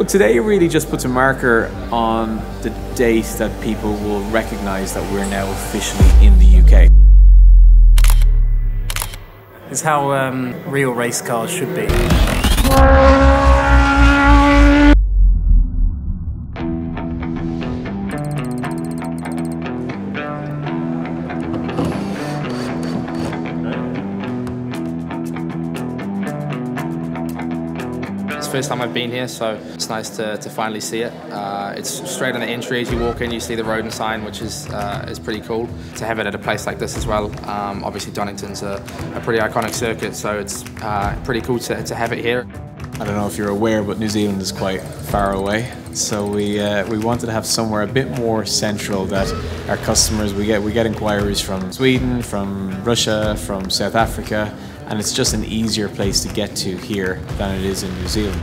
Well, today really just puts a marker on the date that people will recognise that we're now officially in the UK. It's how um, real race cars should be. First time I've been here, so it's nice to, to finally see it. Uh, it's straight on the entry as you walk in, you see the Rodin sign, which is uh, is pretty cool. To have it at a place like this as well, um, obviously Donington's a, a, pretty iconic circuit, so it's uh, pretty cool to, to have it here. I don't know if you're aware, but New Zealand is quite far away. So we uh, we wanted to have somewhere a bit more central that our customers we get we get inquiries from Sweden, from Russia, from South Africa, and it's just an easier place to get to here than it is in New Zealand.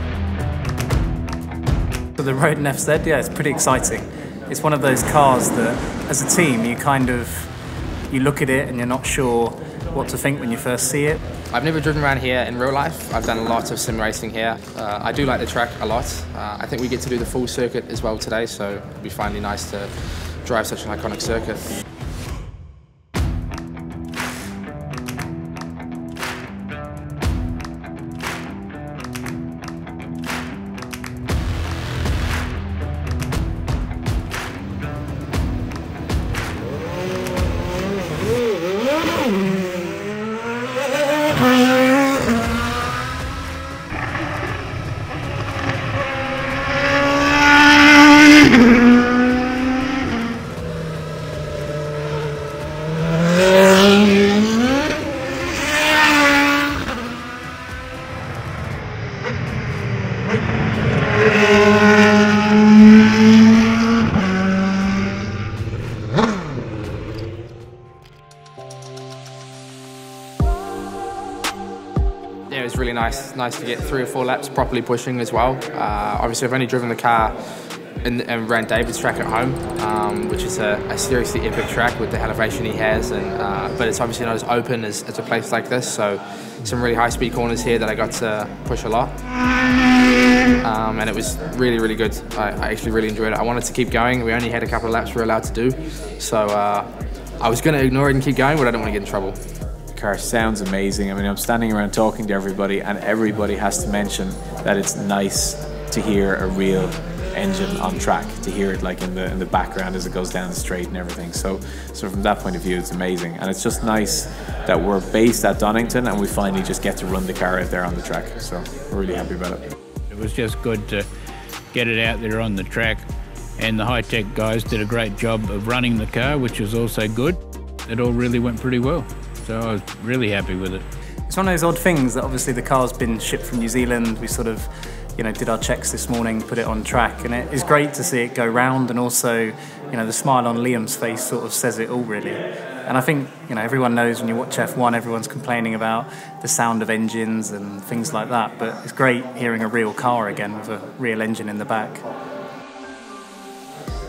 So the road Rodin FZED, yeah, it's pretty exciting. It's one of those cars that, as a team, you kind of you look at it and you're not sure what to think when you first see it. I've never driven around here in real life. I've done a lot of sim racing here. Uh, I do like the track a lot. Uh, I think we get to do the full circuit as well today, so it'll be finally nice to drive such an iconic circuit. It was really nice. Nice to get three or four laps properly pushing as well. Uh, obviously, I've only driven the car and, and ran David's track at home, um, which is a, a, seriously epic track with the elevation he has. And uh, but it's obviously not as open as, as, a place like this. So some really high speed corners here that I got to push a lot. Um, and it was really, really good. I, I, actually really enjoyed it. I wanted to keep going. We only had a couple of laps we were allowed to do. So uh, I was going to ignore it and keep going, but I didn't want to get in trouble car sounds amazing. I mean, I'm standing around talking to everybody, and everybody has to mention that it's nice to hear a real engine on track, to hear it like in the in the background as it goes down the straight and everything. So, so from that point of view, it's amazing, and it's just nice that we're based at Donington and we finally just get to run the car out there on the track. So we're really happy about it. It was just good to get it out there on the track, and the Hitech guys did a great job of running the car, which was also good. It all really went pretty well so I was really happy with it. It's one of those odd things that obviously the car's been shipped from New Zealand. We sort of, you know, did our checks this morning, put it on track, and it is great to see it go round. And also, you know, the smile on Liam's face sort of says it all, really. And I think, you know, everyone knows when you watch F1, everyone's complaining about the sound of engines and things like that. But it's great hearing a real car again with a real engine in the back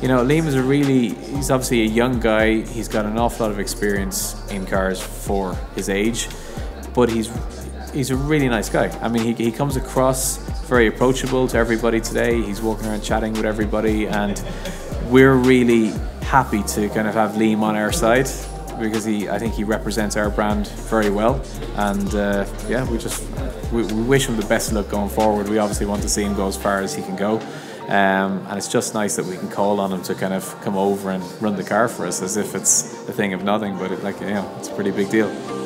you know, Liam is a really, he's obviously a young guy. He's got an awful lot of experience in cars for his age, but he's he's a really nice guy. I mean, he, he comes across very approachable to everybody today. He's walking around chatting with everybody, and we're really happy to kind of have Liam on our side because he, I think he represents our brand very well. And uh, yeah, we just we, we wish him the best luck going forward. We obviously want to see him go as far as he can go. Um, and it's just nice that we can call on him to kind of come over and run the car for us as if it's a thing of nothing, but it, like you know, it's a pretty big deal.